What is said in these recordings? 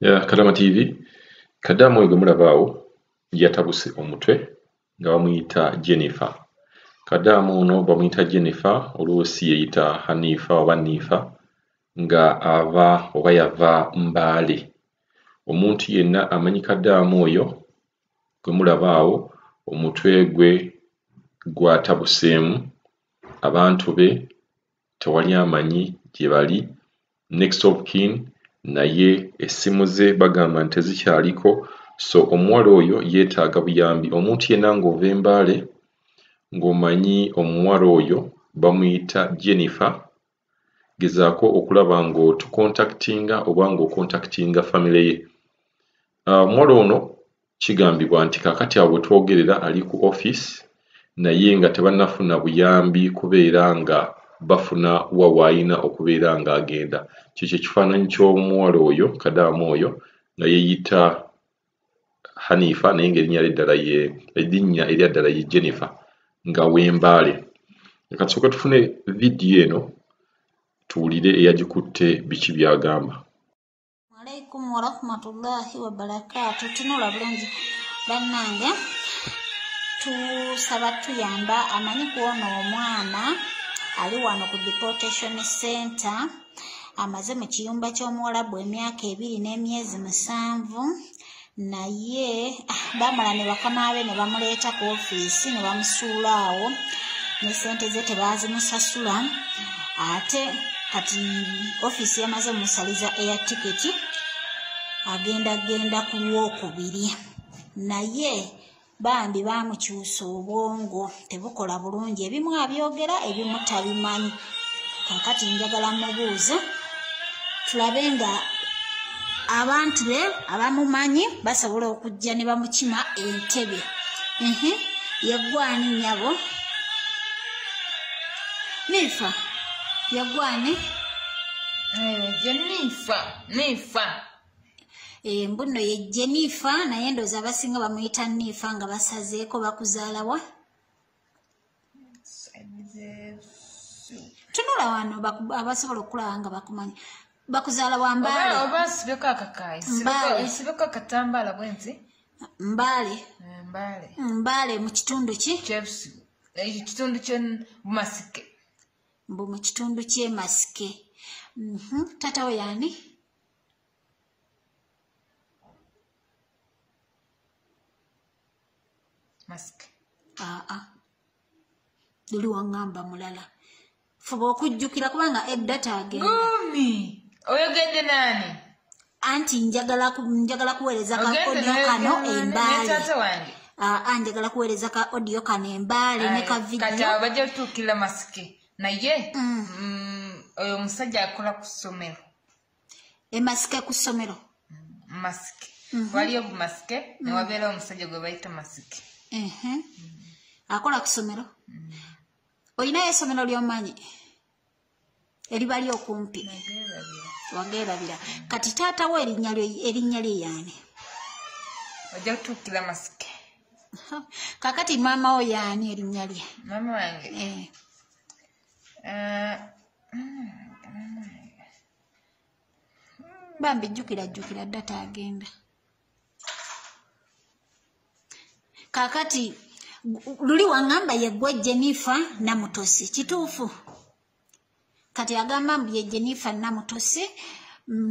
kalama tv kadaamu oyo gwe mulaba awo yatabuse omutwe nga bamuyita jennifer. Kadaamu ono bamuyita jennifer oluusi yeyita hanifa oba nifa nga ava oba yava mbaale. Omuntu yenna amanyi kadaamu oyo gwe mulaba awo omutwe gwe gwatabuseemu. Abantu be tewali amanyi gye bali. Next of kin naye essimu ze bagamba nti tezikyaliko. So omuwala oyo yeetaaga buyambi. Omuntu yenna ng'ova embaale ng'omanyi omuwala oyo bamuyita jennifer gezaako okulaba ng'otukontaktinga oba ng'okontaktinga famire ye. Uh, omuwala ono kigambibwa nti kaakati awo bwe twogerera ali ku offisi naye nga tebannafuna buyambi kubeera nga bafuna wa waayina okubeera ng'agenda kikyo ekifaananyi ky'omuwala oyo kadaamu oyo nga yeeyita hanifa naye ngaerinnya lyeddala ye erinnya erya ddala ye jennifer nga wembaale. Reka tusooke tufune vidiyo eno tuwulire eyagikutte biki byagamba. Alaikum warahmatullahi wabarakaatu tunula bulungi bannange tusaba tuyamba amanyi kuwona omwana ali wano ku deportation center amaze mu kiyumba ky'omuwalabu emyaka ebiri n'emyezi musanvu naye bamala ne bakamaabe ne bamuleeta ku ofiisi ne bamusuula awo ne sente ze tebazimusasula. Ate kati ofiisi yamaze mumusaliza eya tiketi agenda genda ku lwokubiri naye bambi bamukyusa obwongo tebukola bulungi. Ebimu abyogera ebimu tabimanyi. Kakati njagala mubuuza tulabe nga abantu be abamumanyi basobola okujja ne bamukima entebe. Ehe yaggwani nyabo nifa yaggwani? Jenifa nifa embuno ye jenifa naye ndowooza abasinga bamuyita nifa nga basazeeko bakuzaalawa tunula wano abasobola okulaba nga bakumanyi bakuzaala wa mbaale Eh, mbaale mu kitundu ki? Kyebusi ekyo kitundu kyobumasike mbu mu kitundu kyemasike Mhm. tata we yani masike aa luli waŋŋamba mulala. Fuba okujjukira kubanga edda taagenda oyogedde naani anti njagala ku- njagala kuweereza ka odiyo kano embaale aa njagala kuweereza ka odiyo kano embaale ne ka vidiyo abo bajja kutuukirira masike naye Mm. mm, oyo omusajja akola ku ssomero. Emasike ku ssomero. Masike waliyo bumasike newabeerawo omusajja gwe bayita masike. Akola ku ssomero olinayo essomero lyomanyi? Eriba lyokumpi. Nagerabira. wagerabira. Kati taata we erinnya lyo- erinnya lye yaani? Ojja kutuukira masike. Kakati maama wo yaani erinnya lye? Maama wange? Eh, eh, bambi jjukira jjukira dda taagenda kakati luli waŋŋamba yeggwe jenifa namutosi kituufu? Kati agamba mbu ye jenifa namutosi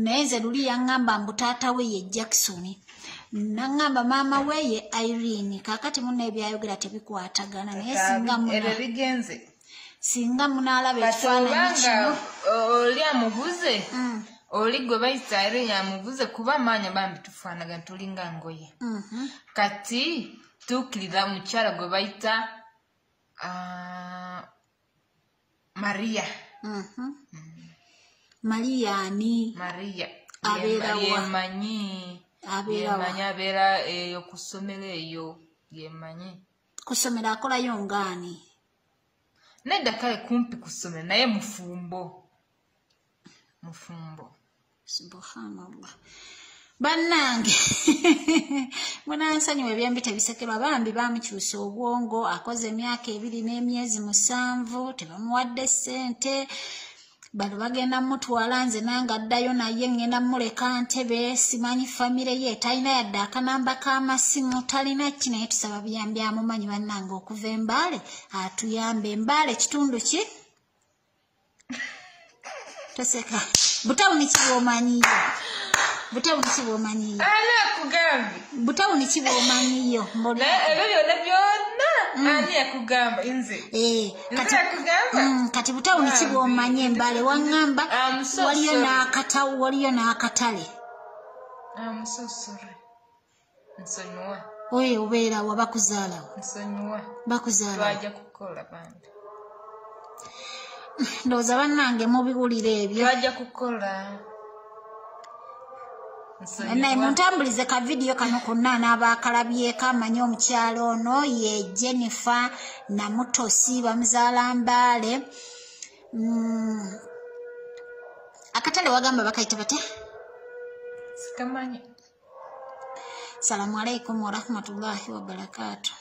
naye nze luli yaŋŋamba mbu taata we ye jackson naŋŋamba maama we ye irene. Kakati muna ebyayogera tebikwatagana naye singa bigenze. singa munaalaba ekifaananyi kino. oli amubuze Mm, oli gwe bayita ere yamubuze kuba amaanya bambi tufaanagana tulinga ngoye. Mhm. kati tuukirira mukyala gwe bayita mariya Mhm. mariyaani mariya Abeera wa? yemanyi. Abeera wa? yemanyi abeera eyo ku ssomero eyo. Yemanyi. Ku ssomero akolayo ngaani nedda kale kumpi ku ssomero naye mufumbo. Mufumbo subhanallah. Bannange. Munansonyiwa ebyembi tebisekerwa bambi bamukyusa obwongo akoze emyaka ebiri n'emyezi musanvu tebamuwadde ssente. Bano bagenda mutwala nze nange addayo naye ŋŋenda muleka ntebe simanyi famire ye talina yadde akanamba k'amasimu talina ki naye tusaba buyambi amumanyi bannange okuva embaale atuyambe embaale kitundu ki? Toseka butawuni ki bwomanyiyo butawuni ki bwomanyiyo ani akugambye butawuni ki bwomanyiyo mboli naye ebyo byonna byonna? Ani yakugamba nze Eh, kati yakugamba Mm, kati butawuni ki bwomanyi embale waŋŋamba I'm so waliyo sorry. n'akatawu waliyo n'akatale. Amusosore nsonyiwa. Oyo obeera wa bakuzaalawo. Nsonyiwa. Bakuzaalawo. Twajja kukola bandi ndowooza bannange mubiwulira ebyo. Twajja kukola. Naye muntambulize ka vidiyo kano konna anaabakalabyeko amanyi omukyalo ono ye jennifer namutosi bamuzaala mbaale Mm, akatale wagamba bakayita bate? Sikamanyi. Salamu alaikum warahmatullahi wabarakaatu